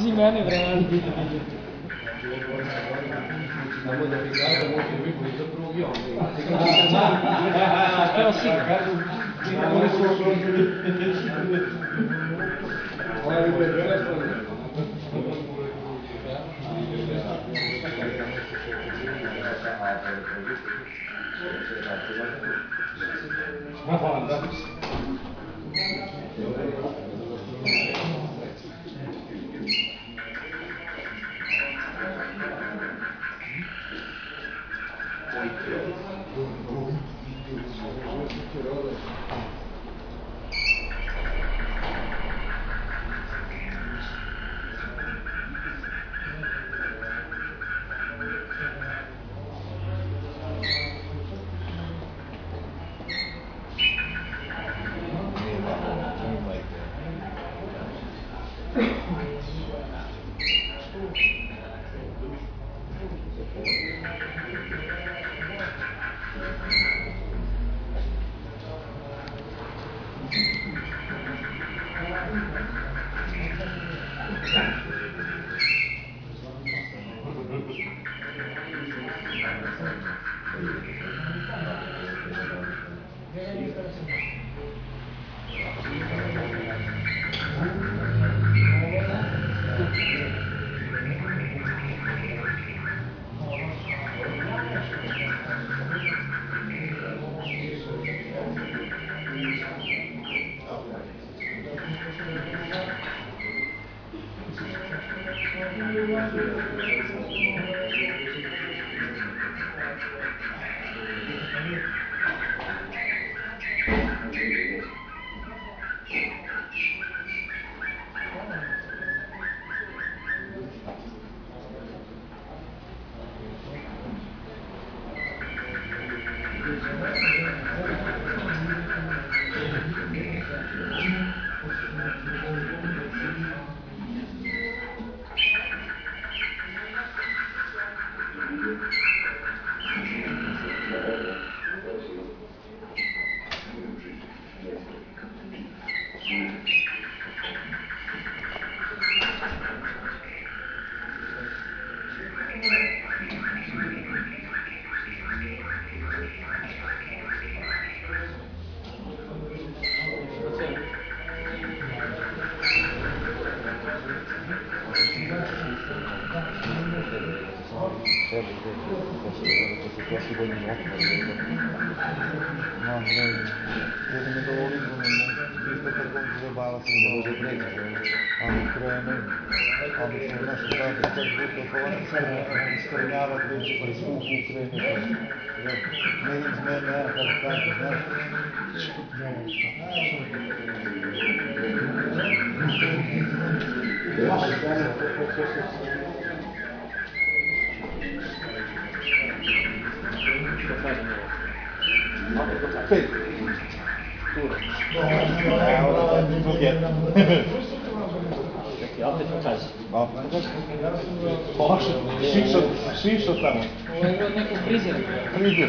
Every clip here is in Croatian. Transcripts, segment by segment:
Simeone Brand. Ma guarda, izkrnjavati već u prisluhu Ukrajine. Ne iz mene, a kad tako, znaš. Thank you. Fake. Ja, oder nicht verkehrt. Ja, das ist falsch. Porsche, Shisha, Shisha tam. Freezer. Freezer.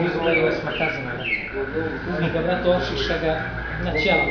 Вызвали вас наказано. Когда толще шага начало.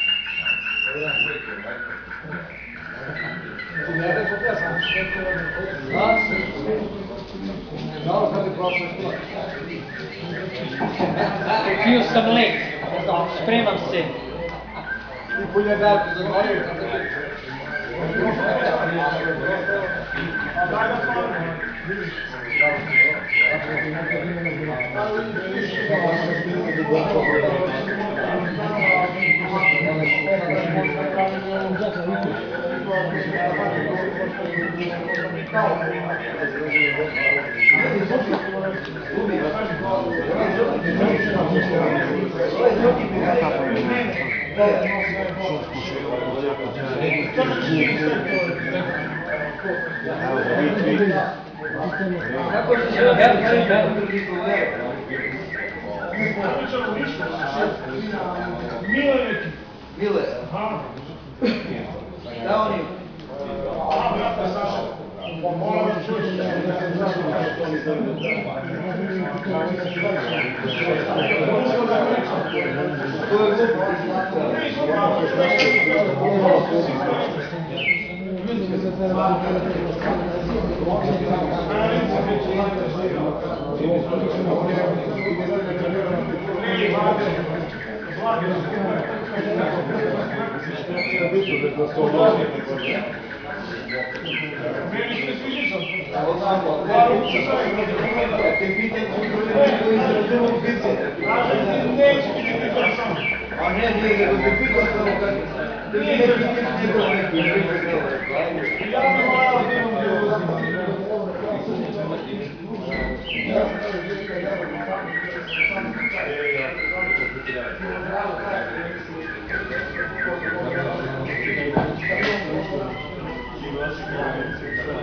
Popil sem lek, spremam se. Ti poljedak zagoril. Thank you. Izgleda, nema ne malo plaća. Ili Я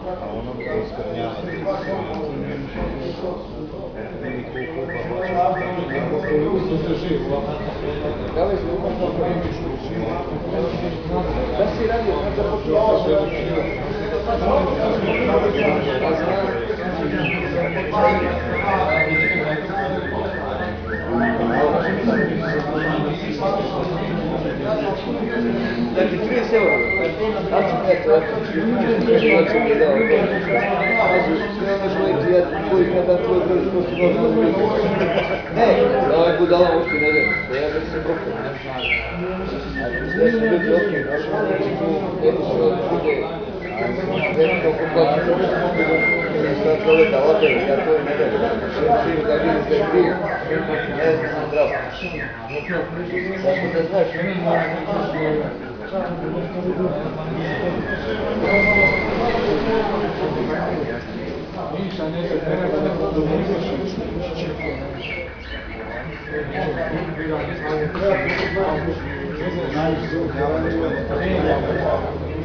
čini da gotovo je tako. Ja tako stiče naš. Da li se umakao Da si radio, kada počeo? Znači 30 eura. Znači, eto, eto, znači je to. Znači, ono što je ja koji kad dam tvoj što si normalno ljudi. Ne, da ovaj budala uopšte ne da, da ja da se propio. Znači, sve su ljudi ok, normalno, znači tu, eto što bude, Već oko plaću, sad čovjeka odjeli, ja to ne da, svi da vidim da je kriv, ne znam sam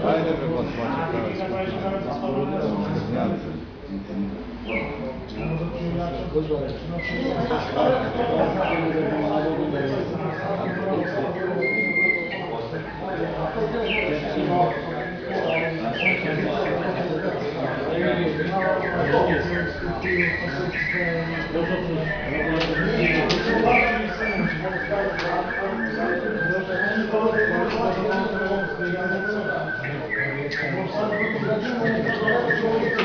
Leider wird was Thank you. Thank you.